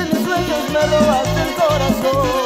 en mis sueños me lo hace el corazón.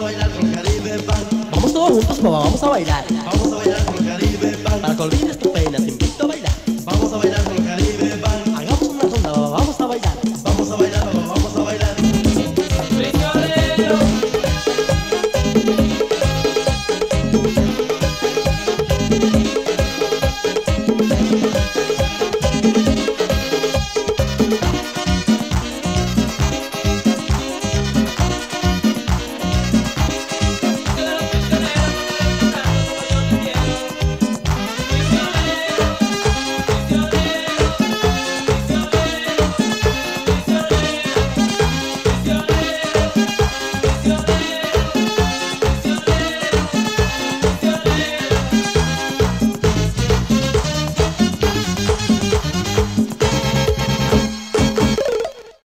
Vamos todos juntos, mamá, vamos a bailar. Vamos a bailar con Caribe Para que olvides tu pena.